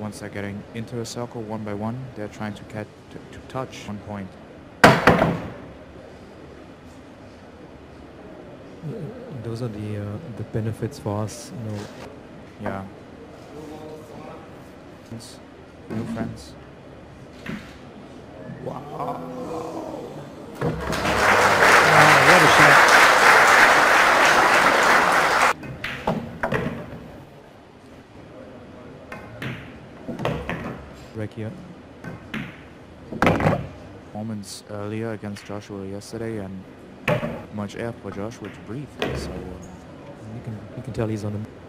once they're getting into a circle one by one, they're trying to get to, to touch one point. Those are the uh, the benefits for us. You know, Yeah. New friends. Wow. Ah, what a shot! Rekia. Performance earlier against Joshua yesterday and much air for Joshua to breathe. So uh, you can you can tell he's on the.